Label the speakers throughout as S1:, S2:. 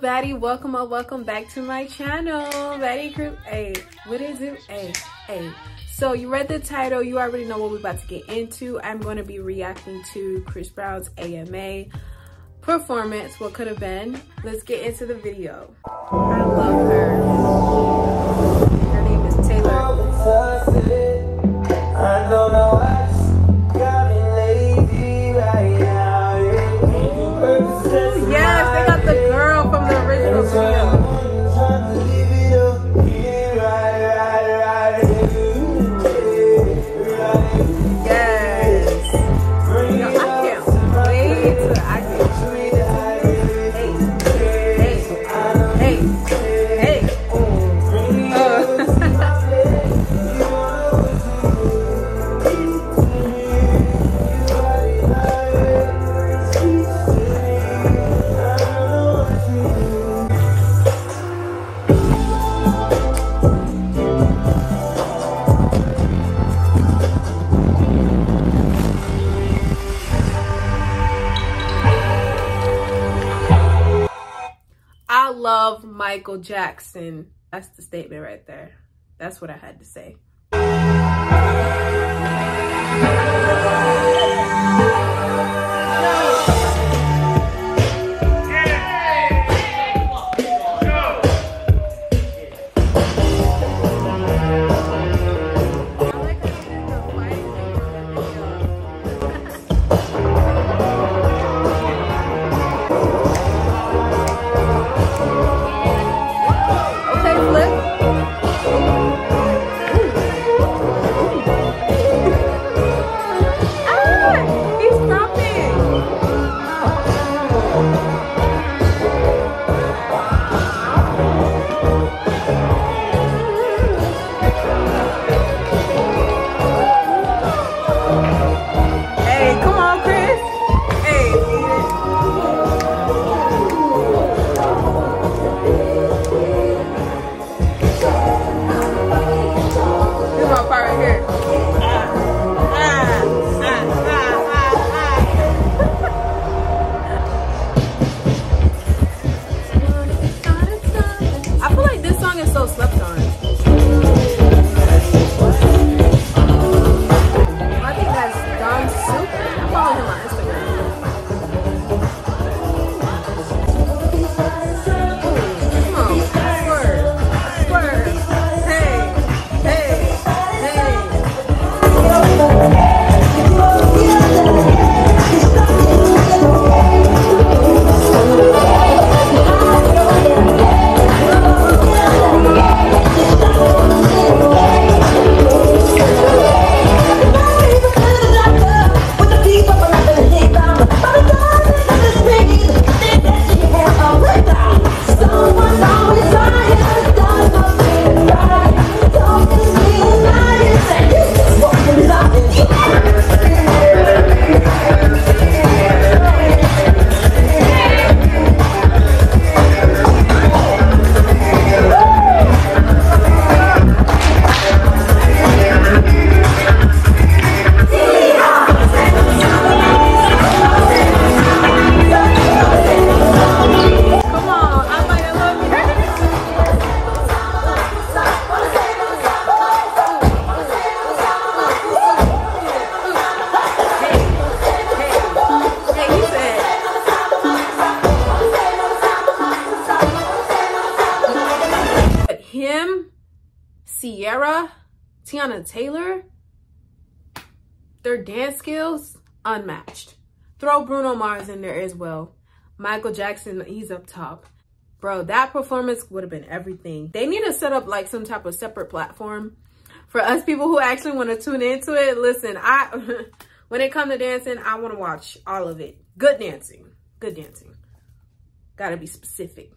S1: Baddie welcome or welcome back to my channel. Baddie crew hey what is it? Hey hey. So you read the title you already know what we're about to get into. I'm going to be reacting to chris brown's ama performance what could have been. Let's get into the video. I love her. Her name is taylor love Michael Jackson. That's the statement right there. That's what I had to say. Ciara, Teyana Taylor, their dance skills unmatched. Throw Bruno Mars in there as well. Michael Jackson, he's up top. Bro, that performance would have been everything. They need to set up like some type of separate platform for us people who actually want to tune into it. Listen, I when it comes to dancing, I want to watch all of it. Good dancing. Good dancing. Gotta be specific.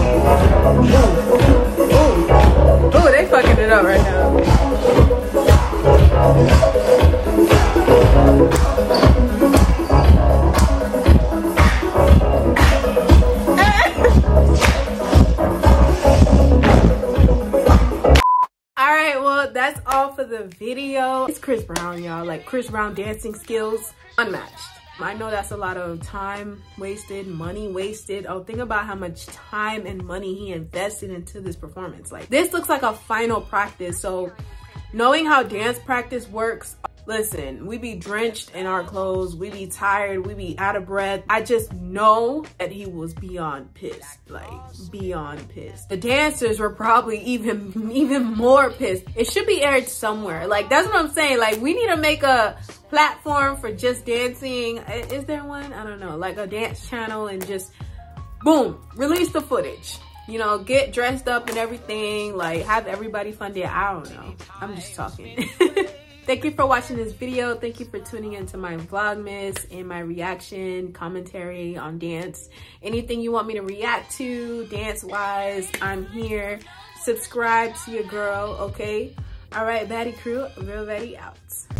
S1: Ooh. Ooh, they fucking it up right now. All right, well that's all for the video. It's Chris Brown, y'all. Like, Chris Brown dancing skills, unmatched. I know that's a lot of time wasted, money wasted. Oh, think about how much time and money he invested into this performance. Like this looks like a final practice. So knowing how dance practice works, listen, we be drenched in our clothes. We be tired. We be out of breath. I just know that he was beyond pissed, like beyond pissed. The dancers were probably even, even more pissed. It should be aired somewhere. Like, that's what I'm saying. Like, we need to make a platform for just dancing. Is there one? I don't know. Like a dance channel and just boom, release the footage you know, get dressed up and everything, like have everybody fun day. I don't know. I'm just talking. Thank you for watching this video. Thank you for tuning into my Vlogmas and my reaction commentary on dance. Anything you want me to react to dance-wise, I'm here. Subscribe to your girl, okay? All right, Baddie Crew, Real Baddie out.